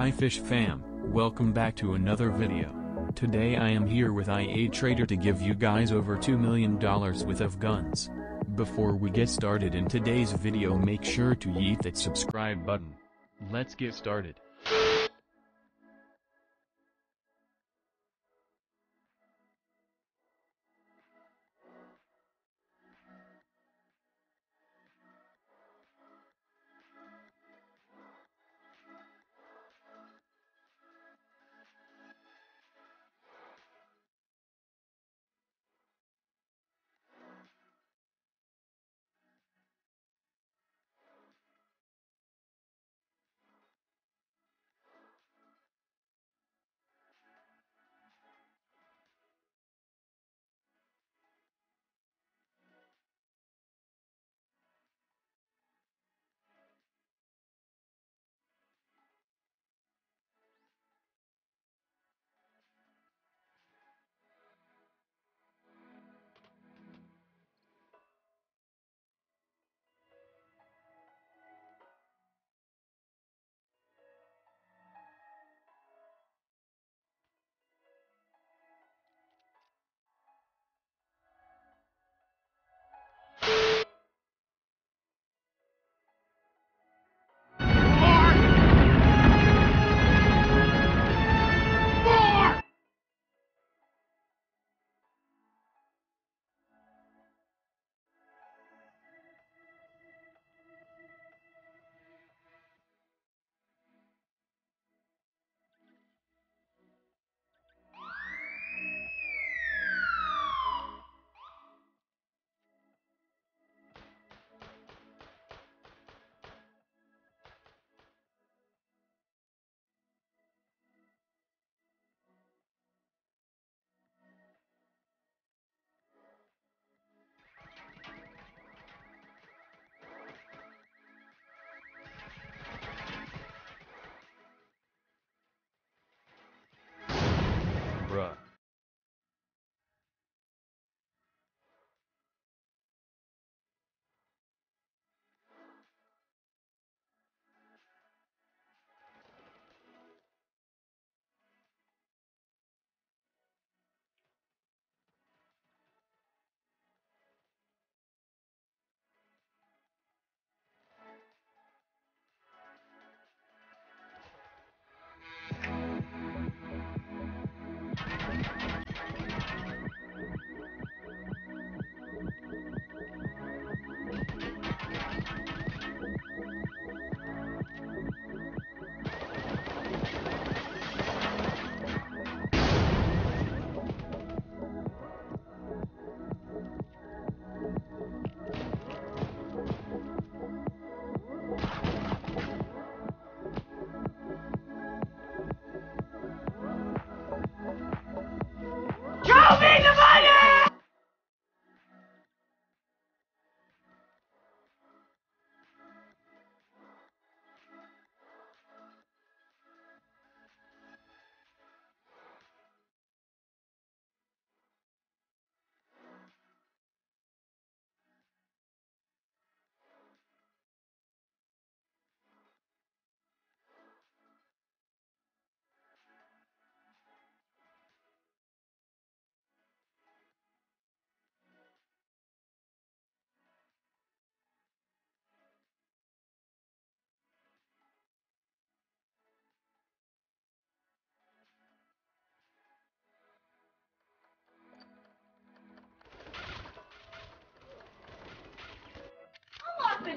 Hi Fish fam, welcome back to another video. Today I am here with I8trader to give you guys over $2 million worth of guns. Before we get started in today's video make sure to hit that subscribe button. Let's get started.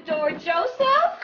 Door, Joseph!